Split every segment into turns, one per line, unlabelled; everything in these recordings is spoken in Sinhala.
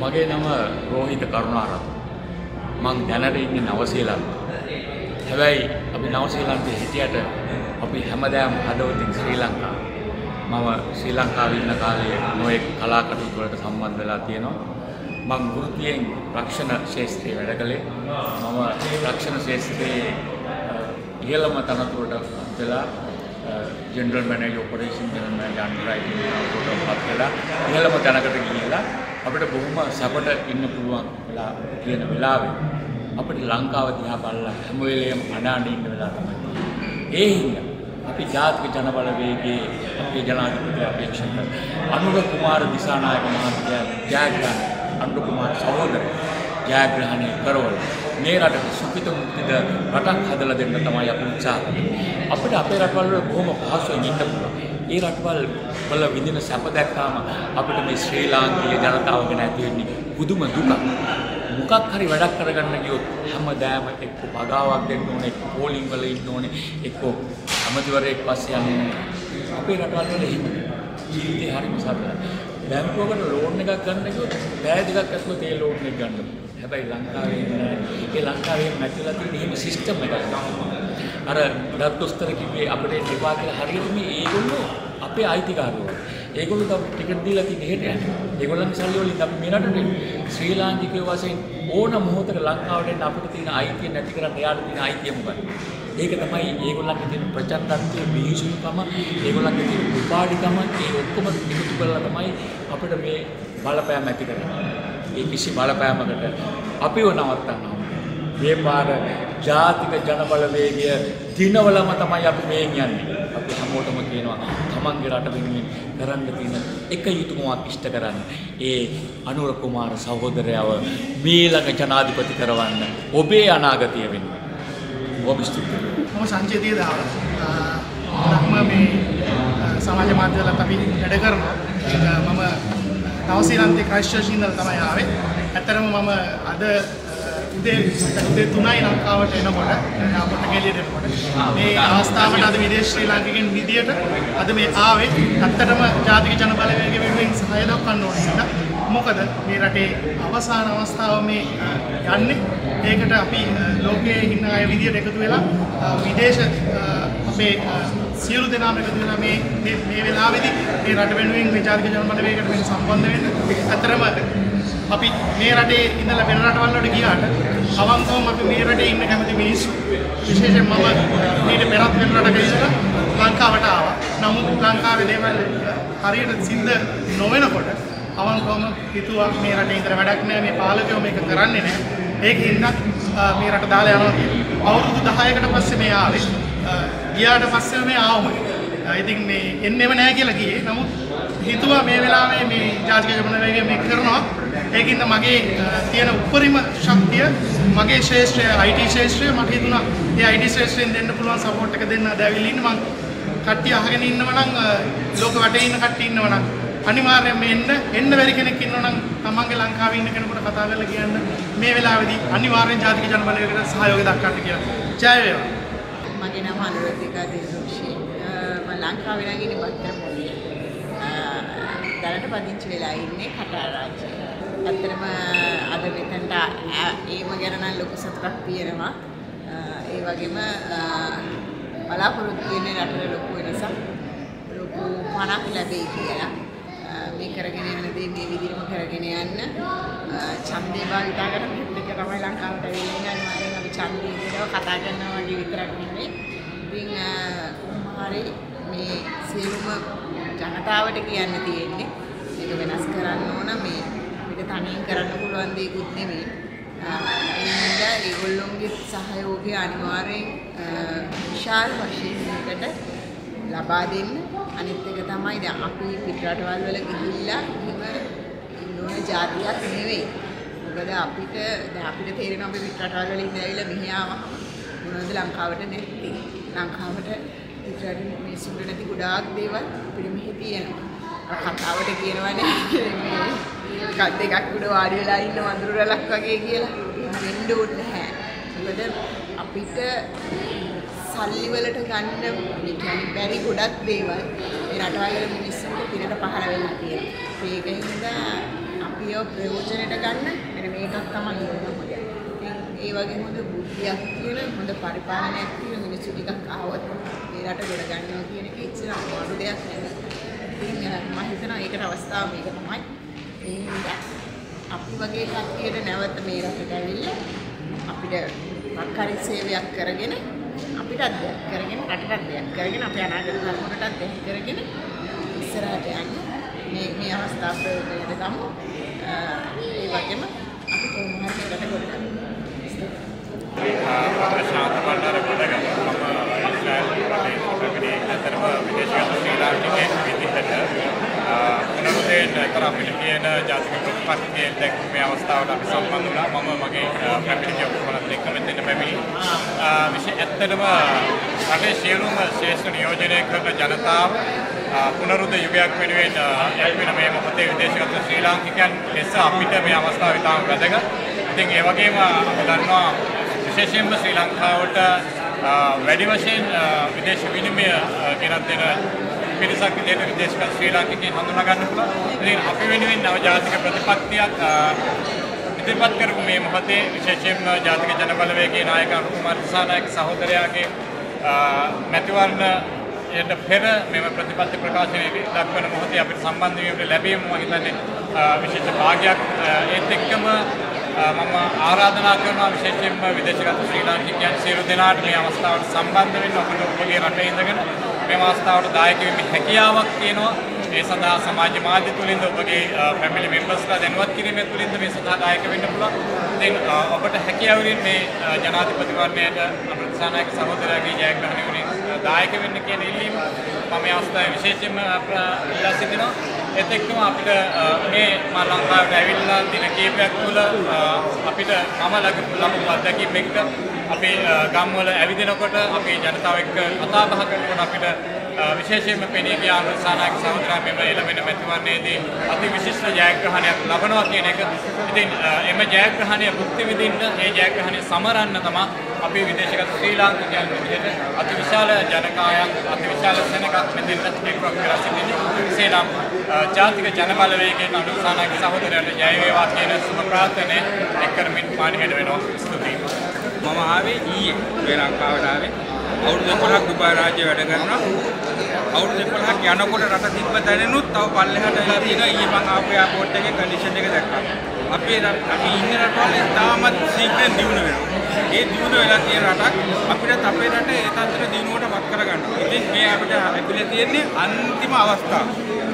මගේ නම රෝහිත කරුණාරත්න. මං දැනට ඉන්නේ නවසීලන්ත. හැබැයි අපි නවසීලන්තේ හිටියට අපි හැමදාම හදවතින් ශ්‍රී ලංකා. මම ශ්‍රී ලංකාවේ ඉන්න කාලේ නොයෙක් කලා කටයුතු වලට සම්බන්ධ වෙලා තියෙනවා. මං වෘත්තියෙන් රක්ෂණ ශාස්ත්‍රයේ වැඩ කළේ. මම රක්ෂණ ශාස්ත්‍රයේ ඉහළම තනතුරට වෙලා general manager operation general manager underwriting තනතුරට පත් වෙලා ඉහළම තැනකට ගිහිලා අපිට බොහොම සැපට ඉන්න පුළුවන් වෙලා තියෙන වෙලාවේ අපිට ලංකාව දිහා බලලා හැම වෙලේම අඬ ඉන්න වෙලා තමයි. ඒ හින්දා අපි ජාතික ජනබලවේගයේ අපේ ජනාධිපති අපේක්ෂක අනුර කුමාර දිසානායක මහත්තයා ජයග්‍රහණ අනුර කුමාර සහෝදර ජයග්‍රහණය කරවල මේ රටට සුඛිත මුක්තිද රටක් හදලා දෙන්න තමයි අපි උත්සාහ කරන්නේ. අපිට අපේ රටවල් වල බොහොම පහසුවෙන් ඉන්න පුළුවන්. ඒ රටවල් වල විඳින සැප දැක්කාම අපිට මේ ශ්‍රී ලාංකීය ජනතාව ගැන ඇති වෙන්නේ පුදුම දුකක්. මොකක් හරි වැඩක් කරගන්න ගියොත් හැමදාම එක්ක පගාවක් දෙන්න ඕනේ, එක්ක පෝලිං වල ඉන්න ඕනේ, එක්ක අමතිවරයෙක් පස්සේ යන්න ඕනේ. අපේ රටවල් වල එහෙම ජීවිතේ හරිම සරලයි. බැංකුවකට ලෝන් එකක් ගන්න කිව්වොත් බෑ දෙකක් ඇතුළත ඒ ලෝන් එක ගන්න. හැබැයි ලංකාවේ නෑ. ඒ ලංකාවේ මැතිලා තියෙන එහෙම සිස්ටම් එකක් අර දත්තුස්තර කිව්වේ අපිට එපා කියලා හරියට මේ ඒගොල්ලෝ අපේ අයිතිකාරයෝ. ඒගොල්ලෝ තමයි ටිකට් දීලා තියෙන හෙට යන්නේ. ඒගොල්ලන්ගේ සල්ලි වලින් අපි මේ රටට එන්නේ. ශ්‍රී ලාංකිකයෝ වශයෙන් ඕන මොහොතක ලංකාවට එන්න අපිට තියෙන අයිතිය නැති කරන්න එයාට තියෙන අයිතිය මොකක්ද? ඒක තමයි ඒගොල්ලන්ගේ තියෙන ප්‍රචණ්ඩත්වයේ බිහිසුකම, ඒගොල්ලන්ගේ තියෙන උපාඩිකම, ඒ ඔක්කොම එකතු කරලා තමයි අපිට මේ බලපෑම ඇති කරන්නේ. ඒ කිසි බලපෑමකට අපිව නවත්තන්න ඕනේ. මේ පාර ජාතික ජනබලවේගය දිනවලම තමයි අපි මේ යන්නේ. අපි හැමෝටම කියනවා තමන්ගේ රට වෙනුවෙන් කරන්න තියෙන එක යුතුයකමක් ඉෂ්ට කරන්න. ඒ අනුර කුමාර සහෝදරයව මීළඟ ජනාධිපති කරවන්න ඔබේ අනාගතය වෙනුවෙන්. ඔබ ස්තුතියි.
මම සංජේතිය දාව ලක්ම මේ සමාජ මාධ්‍යවලත් අපි වැඩ කරනවා ඒක මම නවසීලන්තේ ක්‍රයිස්ට්චර්ච් ඉඳලා තමයි ආවේ. ඇත්තරම මම අද උදේ උදේ 3යි ලංකාවට එනකොට යාපොට ගෙලියට එනකොට. මේ අවස්ථාවට අද විදේශ ශ්‍රී ලාංකිකයන් විදියට අද මේ ආවේ. ඇත්තටම ජාතික ජන බලවේග වෙනුවෙන් සහාය දක්වන්න ඕනේ හින්දා මොකද මේ රටේ අවසාන අවස්ථාව මේ යන්නේ. ඒකට අපි ලෝකයේ ඉන්න අය විදියට එකතු වෙලා විදේශ අපේ සියලු දෙනාම එකතු වෙලා මේ මේ මේ වෙලාවේදී මේ රට වෙනුවෙන් මේ ජාතික ජනබලවේගයට වෙන සම්බන්ධ වෙන්න ඇත්තරම අපි මේ රටේ ඉඳලා වෙන රටවල් වලට ගියාට අවංකවම අපි මේ රටේ ඉන්න කැමති මිනිස්සු විශේෂයෙන් මම ඊට පෙරත් වෙන රටක ඉඳලා ලංකාවට ආවා. නමුත් ලංකාවේ දේවල් හරියට සිද්ධ නොවෙනකොට අවංකවම හිතුවා මේ රටේ ඉඳලා වැඩක් නැහැ මේ පාලකයෝ මේක කරන්නේ නැහැ. ඒකින්ද මේ රට දාලා යනවා කියලා. අවුරුදු 10කට පස්සේ මේ ආවේ. ගියාට පස්සේ මේ ආවම. ඉතින් මේ එන්නෙම නැහැ කියලා ගියේ. නමුත් හිතුවා මේ වෙලාවේ මේ ජාතික ජනබලවේගය මේක කරනවා. ඒකින්ද මගේ තියෙන උපරිම ශක්තිය මගේ ශේෂ්ත්‍රය IT ශේෂ්ත්‍රය මට හිතුණා ඒ IT ශේෂ්ත්‍රයෙන් දෙන්න පුළුවන් සපෝට් එක දෙන්න දැවිලි ඉන්න මං කට්ටිය අහගෙන ඉන්නව නම් ලෝක වටේ ඉන්න කට්ටිය ඉන්නව නම් අනිවාර්යයෙන්ම එන්න එන්න බැරි කෙනෙක් ඉන්නව නම් තමන්ගේ ලංකාවේ ඉන්න කෙනෙකුට කතා කරලා කියන්න මේ වෙලාවේදී අනිවාර්යෙන් ජාතික ජනබලවේගයට සහයෝගය දක්වන්න කියලා. ජය වේවා.
මගේ නම අනුරාධිකා දිරුෂි. මම ලංකාවේ නම් ඉන්නේ බත්තර පොළේ. දැනට පදිංචි වෙලා ඉන්නේ කටාර රාජ්‍යයේ. ඇත්තටම අද මෙතනට ඒම ගැන නම් ලොකු සතුටක් තියෙනවා. ඒ වගේම බලාපොරොත්තු වෙන්නේ රටේ ලොකු වෙනසක්. ලොකු පණක් ලැබෙයි කියලා. මේ කරගෙන යන දේ මේ විදිහම කරගෙන යන්න ඡන්දේ භාවිතා කරන එක තමයි ලංකාවට වෙන්නේ අනිවාර්යෙන් අපි ඡන්දේ කියලා කතා කරනවා වගේ විතරක් නෙමෙයි. ඉතින් කොහොමhari මේ සියලුම ජනතාවට කියන්න තියෙන්නේ මේක වෙනස් කරන්න ඕන මේ අපිට තනියෙන් කරන්න පුළුවන් දේකුත් නෙමෙයි. ඒ නිසා ඒගොල්ලොන්ගේ සහයෝගය අනිවාර්යෙන් විශාල වශයෙන් මේකට ලබා දෙන්න අනිත් එක තමයි දැන් අපි පිටරටවල් වල ගිහිල්ලා එහෙම ඉන්න ඕන જાතියක් නෙවෙයි. මොකද අපිට දැන් අපිට තේරෙනවා අපි පිටරටවල් වල ඉඳලා ඇවිල්ලා මෙහි ආවම මොනවද ලංකාවට නැත්තේ. ලංකාවට පිටරට මිනිස්සුන්ට නැති ගොඩාක් දේවල් අපිට මෙහි තියෙනවා. කතාවට කියනවනේ මේ කත් දෙකක් උඩ වාඩි වෙලා ඉන්න වඳුරු රැලක් වගේ කියලා. වෙන්න ඕනේ නැහැ. මොකද අපිට සල්ලි වලට ගන්න ඒ කියන්නේ බැරි ගොඩක් දේවල් මේ රටවල් වල මිනිස්සුන්ට පිරට පහළ වෙලා තියෙනවා. ඒකින්ද අපි ඒව ප්‍රයෝජනයට ගන්න මෙන්න මේකක් තමයි ඕන හොඳ. ඉතින් ඒ වගේ හොඳ බුද්ධියක් තියෙන හොඳ පරිපාලනයක් තියෙන මිනිස්සු ටිකක් ආවොත් මේ රට ගොඩ ගන්නවා කියන එක ඉච්චර අමාරු දෙයක් නෙවෙයි. ඉතින් මම හිතනවා ඒකට අවස්ථාව මේක තමයි. ඒ නිසා අපි වගේ කට්ටියට නැවත මේ රටට ඇවිල්ලා අපිට මක්කාරි සේවයක් කරගෙන අපිටත් දෙයක් කරගෙන රටටත් දෙයක් කරගෙන අපේ අනාගත තරුණටත් දෙයක් කරගෙන ඉස්සරහට යන්න මේ මේ අවස්ථාව ප්‍රයෝජනයට ගමු. ඒ වගේම අපි කොහොම හරි රට ගොඩ ගමු.
ශාන්ත බණ්ඩාර ගොඩගම මම ඉස්රායල් රටේ ප්‍රගතියේ අතරම විදේශගත ශ්‍රී ලාංකිකයෙක් විදිහට පුනරුදයෙන් කර අපිට කියන ජාතික ප්‍රතිපත්තියෙන් දැන් මේ අවස්ථාවට අපි සම්බන්ධ වුණා මම මගේ පැමිණිලි ඔක්කොමත් එක්ක මෙතන පැමිණි විශේෂ ඇත්තටම රටේ සියලුම ශ්‍රේෂ්ඨ නියෝජනය කරන ජනතාව පුනරුද යුගයක් වෙනුවෙන් එක්වෙන මේ මොහොතේ විදේශගත ශ්‍රී ලාංකිකයන් ලෙස අපිට මේ අවස්ථාව ඉතාම වැදගත්. ඉතින් ඒ වගේම අපි දන්නවා විශේෂයෙන්ම ශ්‍රී ලංකාවට වැඩි වශයෙන් විදේශ විනිමය ගෙනත් දෙන පිරිසක් විදිහට විදේශගත ශ්‍රී ලාංකිකයන් හඳුනා ගන්න පුළුවන්. ඉතින් අපි වෙනුවෙන් නව ජාතික ප්‍රතිපත්තියක් ඉදිරිපත් කරපු මේ මොහොතේ විශේෂයෙන්ම ජාතික ජනබලවේගයේ නායක අනුකුමාර දිසානායක සහෝදරයාගේ මැතිවරණ යට පෙර මෙම ප්‍රතිපත්ති ප්‍රකාශනයේ දක්වන මොහොතේ අපිට සම්බන්ධ වීමට ලැබීම මම හිතන්නේ විශේෂ භාගයක් ඒත් එක්කම මම ආරාධනා කරනවා විශේෂයෙන්ම විදේශගත ශ්‍රී ලාංකිකයන් සියලු දෙනාට මේ අවස්ථාවට සම්බන්ධ වෙන්න ඔබට ඔබගේ රටේ ඉඳගෙන මේ අවස්ථාවට දායක වෙන්න හැකියාවක් තියෙනවා ඒ සඳහා සමාජ මාධ්‍ය තුලින්ද ඔබගේ ෆැමිලි මෙම්බර්ස්ලා දැනුවත් කිරීම තුලින්ද මේ සඳහා දායක වෙන්න පුළුවන්. ඉතින් ඔබට හැකියාව මේ ජනාධිපතිවරණයට අමෘතසානායක සහෝදරයාගේ ජයග්‍රහණය වලින් දායක වෙන්න කියන ඉල්ලීම මම මේ අවස්ථාවේ විශේෂයෙන්ම ඉල්ලා සිටිනවා. ඒත් එක්කම අපිට මේ මා ලංකාවට ඇවිල්ලා දින කිහිපයක් තුළ අපිට මම ලබපු අත්දැකීම් එක්ක අපි ගම්වල ඇවිදිනකොට අපි ජනතාව එක්ක කතා බහ කරනකොට අපිට විශේෂයෙන්ම පෙනී ගිය ආනන්දසානායක සහෝදරයා මෙම එළවෙන මැතිවරණයේදී අති විශිෂ්ට ජයග්‍රහණයක් ලබනවා කියන එක. ඉතින් එම ජයග්‍රහණය භුක්ති විඳින්න, ඒ ජයග්‍රහණය සමරන්න තමයි අපි විදේශගත ශ්‍රී ලාංකිකයන් විදිහට අති විශාල ජනකායක්, අති විශාල සෙනගක් මෙතෙන් එක්වක් කරලා සිටින්නේ. එසේනම් ජාතික ජනබලවේගයෙන් ආනන්දසානායක සහෝදරයාට ජය වේවා කියන සුබ ප්‍රාර්ථනාවෙන් එක් කරමින් මාණිහෙඩ වෙනවා. ස්තුතියි.
මම ආවේ ඊයේ ශ්‍රී ලංකාවට ආවේ අවුරුදු 11ක් දුබායි රාජ්‍යය වැඩ කරනවා. අවුරුදු 11ක් යනකොට රට තිබ්බ තැනෙනුත් තව පල්ලෙහාට වෙලා තියෙනවා ඊයේ මම ආපු එයාපෝට් එකේ කන්ඩිෂන් එක දැක්කා. අපේ අපි ඉන්න රටවල තාමත් ශීඝ්‍රයෙන් දියුණු වෙනවා. ඒ දියුණු වෙලා තියෙන රටක් අපිට අපේ රට ඒ තත්ත්වෙට දියුණුවට වත් කරගන්න. ඉතින් මේ අපිට ඇතුලේ තියෙන්නේ අන්තිම අවස්ථාව.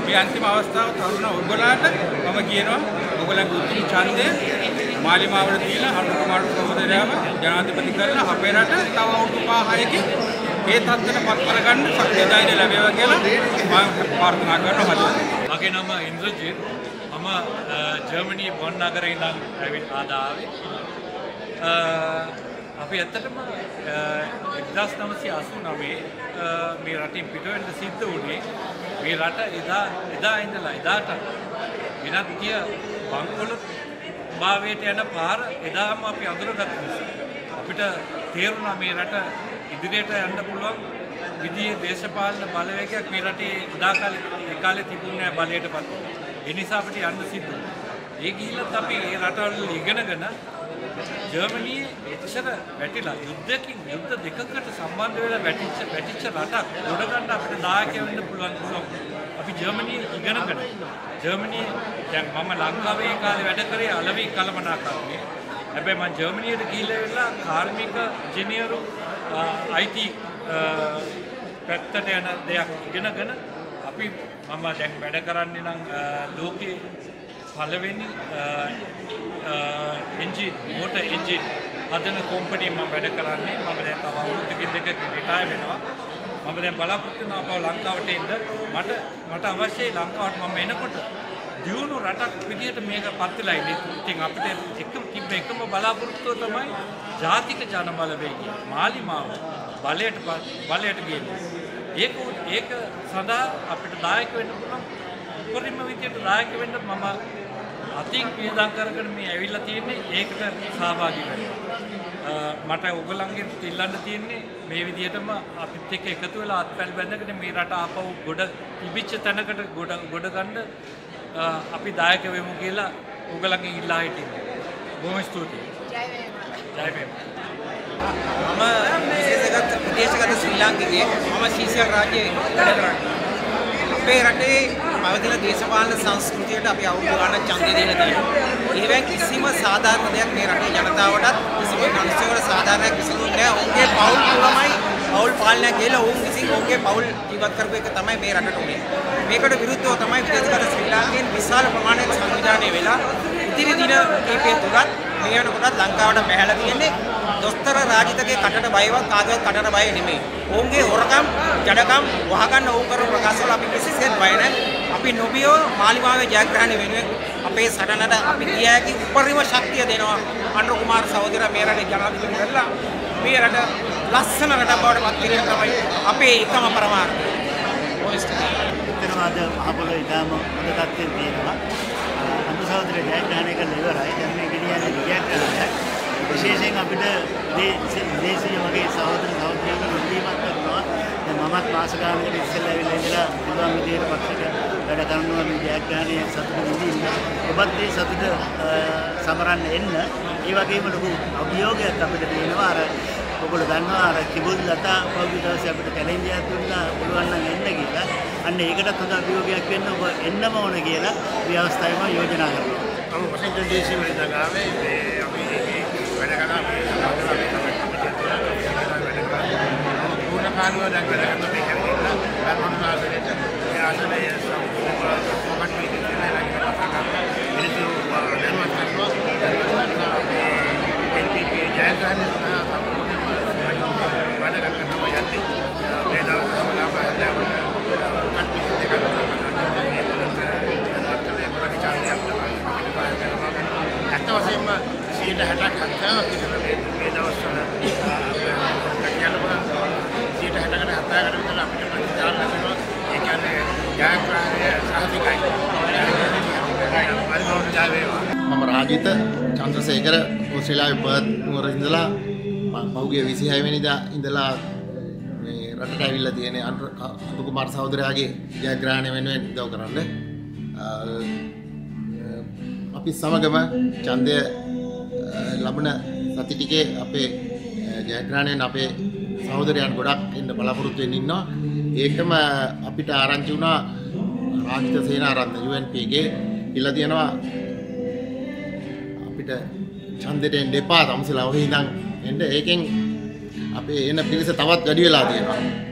මේ අන්තිම අවස්ථාව තරුණ ඔයගොල්ලන්ට මම කියනවා. ඔයගොල්ලන්ගේ උතුම් ඡන්දය. මාලිමාවට දීලා අනුර කුමාර සහෝදරයාව ජනාධිපති කරලා අපේ රට තව අවුරුදු 5-6කින් ඒ තත්ත්වයට පත් කරගන්න ශක්තිය ධෛර්ය ලැබේවා කියලා මම ප්‍රාර්ථනා කරනවා හදවතින්.
මගේ නම ඉන්ද්‍රජිත් මම ජර්මනී බොන් නගරේ ඉඳන් ඇවිත් ආදාවේ අපි ඇත්තටම එක්දස් නමසි අසු නමේ මේ රටින් පිටවෙන්ට සිද්ධ වුණේ මේ රට එදා එදා ඉඳලා එදාට වෙනත් කිය බංකොලොත් භාවයට යන පාර එදාම අපි අඳුරගත්ත නිසා අපිට තේරුණා මේ රට ඉදිරියට යන්න පුළුවන් විදිහේ දේශපාලන බලවේගයක් මේ රටේ එදා කාලේ ඒ කාලේ තිබුණේ නැහැ බලයට පත්. ඒ නිසා අපිට යන්න සිද්ධ වුණා. ඒ ගිහිල්ලත් අපි ඒ රටවල ඉගෙනගෙන ජර්මනියේ එච්චර වැටිලා යුද්ධකින් යුද්ධ දෙකකට සම්බන්ධ වෙලා වැටිච්ච වැටිච්ච රටක් ගොඩ ගන්න අපිට දායක වෙන්න පුළුවන් නිසා අපි ජර්මනියේ ඉගෙනගෙන ජර්මනියේ දැන් මම ලංකාවේ ඒ කාලේ වැඩ කරේ අලවි කළමනාකරණයේ හැබැයි මම ජර්මනියට ගිහිල්ලා ඉවරලා කාර්මික ඉංජිනේරු IT පැත්තට යන දෙයක් ඉගෙනගෙන අපි මම දැන් වැඩ කරන්නේ නම් ලෝකේ පළවෙනි එන්ජින් මෝටර් එන්ජින් හදන කම්පැනි මම වැඩ කරන්නේ. මම දැන් තව අවුරුද්දකින් දෙකක රිටයර් වෙනවා. මම දැන් බලාපොරොත්තු වෙනවා ලංකාවට එන්න. මට මට අවශ්‍යයි ලංකාවට මම එනකොට දියුණු රටක් විදිහට මේක පත් වෙලා ඉන්නේ. ඉතින් අපිට එකම තිබ්බ එකම බලාපොරොත්තුව තමයි ජාතික ජන බලවේගය මාලිමාව බලයට බලයට ගේන්නේ. ඒක ඒක සඳහා අපිට දායක වෙන්න පුළුවන්. උපරිම විදියට දායක වෙන්න මම අතින් වියදම් කරගෙන මේ ඇවිල්ලා තියෙන්නේ ඒකට සහභාගී වෙන්න. මට ඔයගොල්ලන්ගෙන් ඉල්ලන්න තියෙන්නේ මේ විදිහටම අපිත් එක්ක එකතු වෙලා අත්පැල් බැඳගෙන මේ රට ආපහු ගොඩ තිබිච්ච තැනකට ගොඩ ගොඩ ගන්න අපි දායක වෙමු කියලා උගලකින් ඉල්ලා හිටින්නේ. බොහොම ස්තුතියි. ජය වේවා.
මම විශේෂගත විදේශගත ශ්‍රී ලාංකිකයෙක් මම ශීෂ්‍ය රාජ්‍යයේ වැඩ කරන්නේ. අපේ රටේ පවතින දේශපාලන සංස්කෘතියට අපි අවුරුදු ගණන් ඡන්දය දීලා තියෙනවා. ඒවෙන් කිසිම සාධාරණ දෙයක් මේ රටේ ජනතාවටත් කිසිම මිනිස්සුන්ට සාධාරණයක් විසඳුන්නේ නැහැ. ඔවුන්ගේ පෞල් කුලමයි පෞල් පාලනය කියලා ඔවුන් විසින් ඔවුන්ගේ පෞල් ජීවත් කරපු එක තමයි මේ රටට උනේ. මේකට විරුද්ධව තමයි විදේශගත ශ්‍රී ලාංකේයන් විශාල ප්‍රමාණයක් සංවිධානය වෙලා ඉතිරි දින කිහිපය තුලත් මේ වෙනකොටත් ලංකාවට බැහැලා තියෙන්නේ දොස්තර රාජිතගේ කටට බයවත් කාගේවත් කටට බය නෙමෙයි. ඔවුන්ගේ හොරකම්, ජඩකම් වහගන්න ඔවුන් කරන ප්‍රකාශවල අපි කිසිසේත් බය නැහැ. අපි නොබියෝ මාලිමාවේ ජයග්‍රහණය වෙනුවෙන් අපේ සටනට අපි දිය හැකි උපරිම ශක්තිය දෙනවා. අනුර කුමාර සහෝදරයා මේ රටේ ජනාධිපති කරලා මේ රට ලස්සන රටක් බවට පත් කිරීම තමයි අපේ එකම පරමාර්ථය. ඔය ස්ථිතිය.
එතනම අද මහපොළොව ඉතාම හොඳ තත්ත්වයෙන් තියෙනවා. අනුර සහෝදර ජයග්‍රහණය කළ ඉවරයි. දැන් මේ ගෙනියන්නේ විජයග්‍රහණයක්. විශේෂයෙන් අපිට දේශීය වගේ සහෝදර සහෝදරියන්ට ඉල්ලීමක් කරනවා. දැන් මමත් මාස ගානකට ඉස්සෙල්ලා ඇවිල්ලා ඉඳලා පුළුවන් විදිහට පක්ෂයට වැඩ කරනවා මේ ජයග්‍රහණය සතුට විඳින්න. ඔබත් ඒ සතුට සමරන්න එන්න. ඒ වගේම ලොකු අභියෝගයක් අපිට තියෙනවා. අර ඔගොල්ලෝ දන්නවා අර කිබුල් ලතා පහුගිය දවසේ අපිට චැලෙන්ජ් එකක් දුන්නා පුළුවන් නම් එන්න කියලා. අන්න ඒකටත් හොඳ අභියෝගයක් වෙන්න ඔබ එන්නම ඕන කියලා මේ අවස්ථාවේ මම යෝජනා කරනවා.
මම වොෂින්ටන් ඩීසී වලින් ගාවේ මේ අපි වැඩ කරා මේ සමාජ පූර්ණ කාර්යව දැන් වැඩ කරන මේ කරගෙන ගන්න ආසනෙට ඒ ආසනය සම්පූර්ණ කටයුතු කරලා මිනිස්සු දැනුවත් කරනවා දැනුවත් කරනවා මේ NPP ජයග්‍රහණය සඳහා සම්පූර්ණ වැඩ කරන තමයි යන්නේ මේ දවස් සමගම හැදෑවට කටයුතු දෙකක් ඇත්ත වශයෙන්ම 160ක් හත්තාවක් විතර මේ මේ දවස්වල කියන්න පුළුවන් 160කට හත්තාවකට විතර අපිට ප්‍රතිචාර ලැබෙනවා ඒ කියන්නේ ජයග්‍රහණය සහතිකයි
මම රාජිත චන්ද්‍රසේකර ඕස්ට්‍රේලියාවේ පර්ත් නුවර ඉඳලා පහුගිය 26 වෙනිදා ඉඳලා මේ රටට ඇවිල්ලා තියෙන අනුර කුමාර සහෝදරයාගේ ජයග්‍රහණය වෙනුවෙන් උදව් කරන්න අපි සමගම ඡන්දය ලබන සති ටිකේ අපේ ජයග්‍රහණයෙන් අපේ සහෝදරයන් ගොඩක් එන්න බලාපොරොත්තු වෙන්න ඉන්නවා. ඒකම අපිට ආරංචි වුණා. රාජිත සේනාරත්න UNP ගේ කියලා තියෙනවා. අපිට ඡන්දෙට එන්න එපා. තමසලා ඔහේ ඉඳන් එන්න. ඒකෙන් අපේ එන පිරිස තවත් වැඩි වෙලා තියෙනවා.